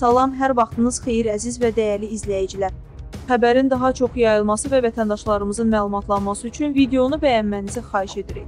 Salam, hər vaxtınız xeyir əziz və dəyərli izləyicilər. Xəbərin daha çox yayılması və vətəndaşlarımızın məlumatlanması üçün videonu bəyənmənizi xahiş edirik.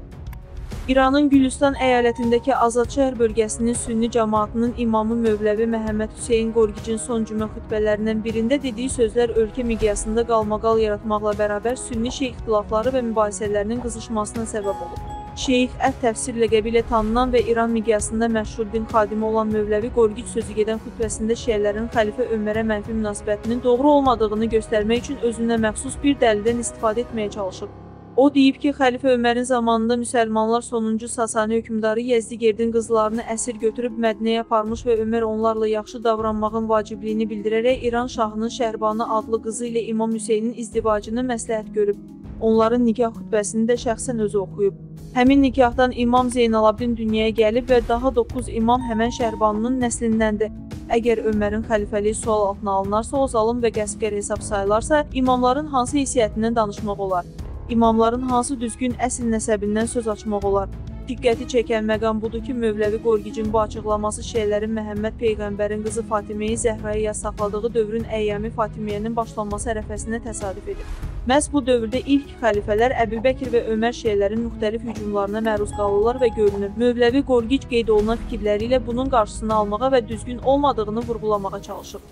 İranın Gülüstan əyalətindəki Azad şəhər bölgəsinin sünni cəmaatının imamı Mövləvi Məhəmməd Hüseyn Qorgicin son cümə xütbələrindən birində dediyi sözlər ölkə miqyasında qalmaqal yaratmaqla bərabər sünni şeyx ixtilafları və mübahisələrinin qızışmasına səbəb olub. Şeyx Ət Təfsir ləqəbi ilə tanınan və İran miqyasında məşhur din xadimi olan Mövləvi Qorgic sözü gedən xütbəsində şiələrin xəlifə Ömərə mənfi münasibətinin doğru olmadığını göstərmək üçün özünə məxsus bir dəlildən istifadə etməyə çalışıb. O deyib ki, xəlifə Ömərin zamanında müsəlmanlar sonuncu Sasani hökmdarı Yezdigerdin qızlarını əsir götürüb Mədinəyə aparmış və Ömər onlarla yaxşı davranmağın vacibliyini bildirərək İran şahının Şəhrbani adlı qızı ilə İmam Hüseynin izdivacını məsləhət görüb. Onların nikah xütbəsini də şəxsən özü oxuyub. Həmin nikahdan İmam Zeynalabdin dünyaya gəlib və daha 9 imam həmən Şəhrbannın nəslindəndir. Əgər Ömərin xəlifəliyi sual altına alınarsa, o zalım və qəsbkər hesab sayılarsa, imamların hansı heysiyyətindən danışmaq olar? İmamların hansı düzgün əsl nəsəbindən söz açmaq olar? Diqqəti çəkən məqam budur ki, Mövləvi Qorgicin bu açıqlaması şeylərin Məhəmməd Peyğəmbərin qızı Fatimeyi Zəhrayı yas saxladığı dövrün əyyami Fatimeyyənin başlanması ərəfəsində təsadüf edib. Məhz bu dövrdə ilk xəlifələr Əbubəkir və Ömər şeylərin müxtəlif hücumlarına məruz qalırlar və görünür. Mövləvi Qorgic qeyd olunan fikirləri ilə bunun qarşısını almağa və düzgün olmadığını vurğulamağa çalışıb.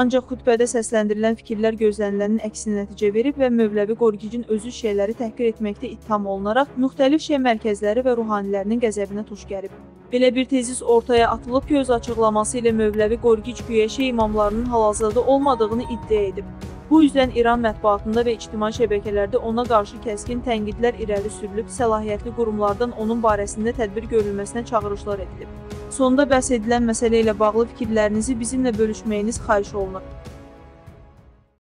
Ancaq xütbədə səsləndirilən fikirlər gözlənilənin əksinə nəticə verib və Mövləvi Qorgicin özü şeyləri təhqir etməkdə ittiham olunaraq müxtəlif şey mərkəzləri və ruhanilərinin qəzəbinə tuş gəlib. Belə bir tezis ortaya atılıb ki, öz açıqlaması ilə Mövləvi Qorgic güya şey imamlarının hal-hazırda olmadığını iddia edib. Bu üzdən İran mətbuatında və ictimai şəbəkələrdə ona qarşı kəskin tənqidlər irəli sürülüb, səlahiyyətli qurumlardan onun barəsində tədbir görülməsinə çağırışlar edilib. Sonda bəhs edilən məsələ ilə bağlı fikirlərinizi bizimlə bölüşməyiniz xahiş olunur.